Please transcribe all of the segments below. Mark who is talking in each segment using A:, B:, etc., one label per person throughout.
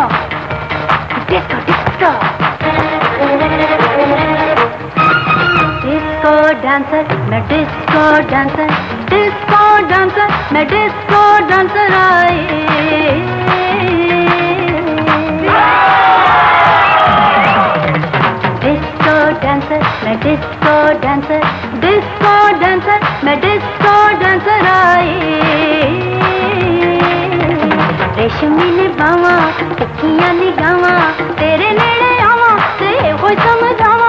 A: disco, disco, disco. Disco dancer, मैं disco dancer, disco dancer, मैं disco dancer आई. अखियाँ निगावा, तेरे नेड़े आवा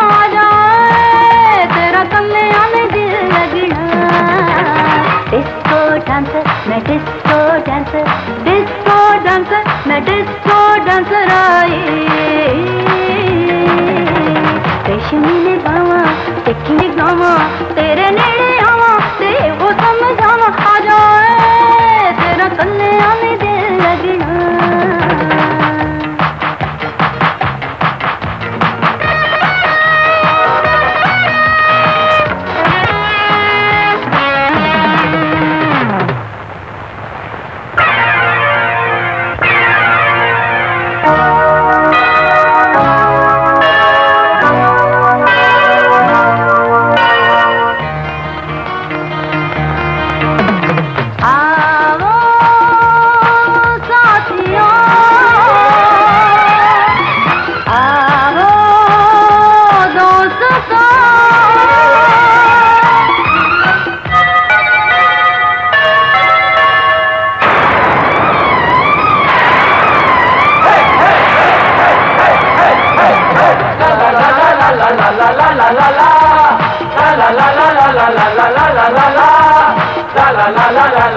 A: आ जाए, तेरा कल्ले दिल लगना। डिस्को डांसर मैं डिस्को डांसर डिस्को ने गावा टिक्की ने तेरे नेड़े आवा, ते आ जाए दिल लगना।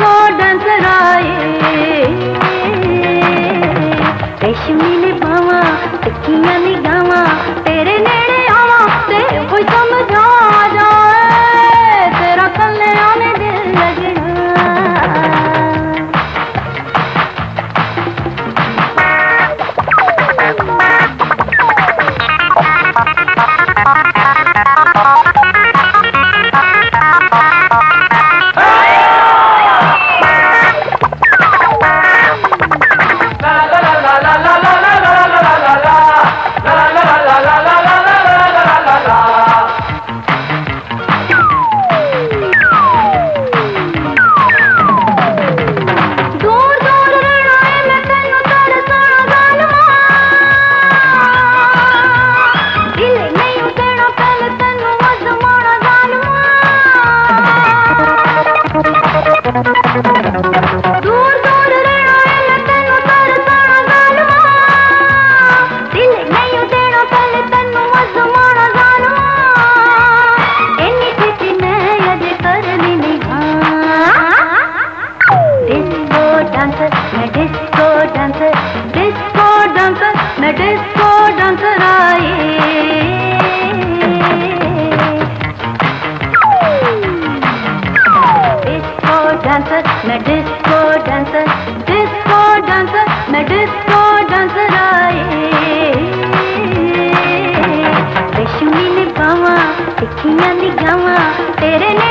A: मैं डांसर मैं डिस्को डांसर डिस्को डांसर मैं डिस्को डांसर आई। रेशमी ने बावा तिखियाँ आ जाए तेरा कन्ने